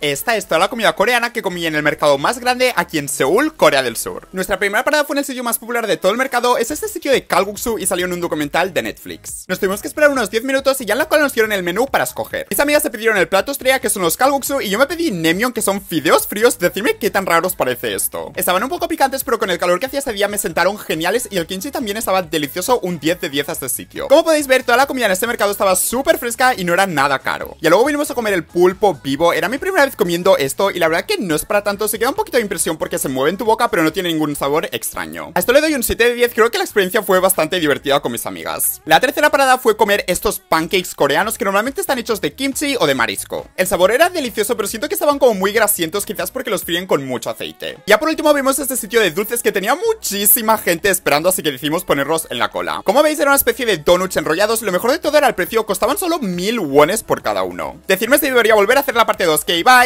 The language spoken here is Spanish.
Esta es toda la comida coreana que comí en el mercado más grande aquí en Seúl, Corea del Sur. Nuestra primera parada fue en el sitio más popular de todo el mercado, es este sitio de Kalguksu y salió en un documental de Netflix. Nos tuvimos que esperar unos 10 minutos y ya en la cual nos dieron el menú para escoger. Mis amigas se pidieron el plato estrella que son los Kalguksu y yo me pedí Nemion que son fideos fríos, decidme qué tan raro os parece esto. Estaban un poco picantes pero con el calor que hacía ese día me sentaron geniales y el kimchi también estaba delicioso, un 10 de 10 a este sitio. Como podéis ver, toda la comida en este mercado estaba súper fresca y no era nada caro. Y luego vinimos a comer el pulpo vivo, era mi primera vez comiendo esto y la verdad que no es para tanto, se queda un poquito de impresión porque se mueve en tu boca pero no tiene ningún sabor extraño. A esto le doy un 7 de 10, creo que la experiencia fue bastante divertida con mis amigas. La tercera parada fue comer estos pancakes coreanos que normalmente están hechos de kimchi o de marisco. El sabor era delicioso pero siento que estaban como muy grasientos quizás porque los fríen con mucho aceite. Ya por último vimos este sitio de dulces que tenía muchísima gente esperando así que decidimos ponerlos en la cola. Como veis era una especie de donuts enrollados, lo mejor de todo era el precio, costaban solo mil wones por cada uno. Decirme si debería volver a hacer la parte 2, que iba